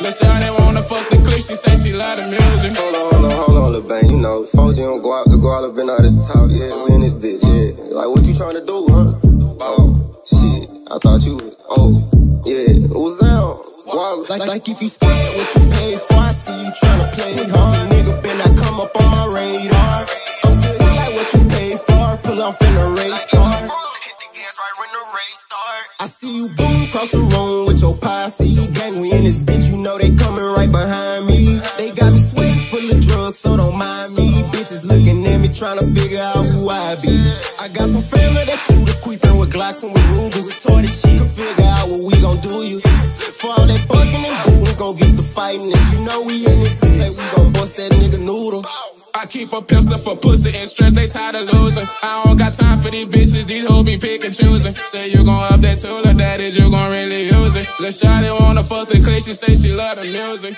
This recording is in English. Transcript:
Lil' shawty wanna fuck the clique, she say she love the music. Hold on, hold on, hold on, lil' bang, you know, 4G on go out, the go out, been out this top, yeah, we in this bitch, yeah. Like, what you tryna do, huh? Oh, shit, I thought you, oh, yeah, what's that? Wow. Like, like if you scared what you paid for, I see you tryna play hard. Nigga been I come up on my radar. I'm still here like what you paid for, pull off in a race car. I see you boom across the room with your posse. Gang, we in this know they coming right behind me. They got me sweating full of drugs, so don't mind me. Bitches looking at me, trying to figure out who I be. I got some family that shooters creeping with Glocks and with Rugers. Retarded shit, can figure out what we gon' do you. For all that bucking and booing, gon' get the fighting. And you know we in this bitch, we gon' keep a pistol for pussy and stress, they tired of losing. I don't got time for these bitches, these hoes be pick and choosing. Say you gon' up that tool, that is you gon' really use it. Lil' shawty wanna fuck the clique, she say she love the music.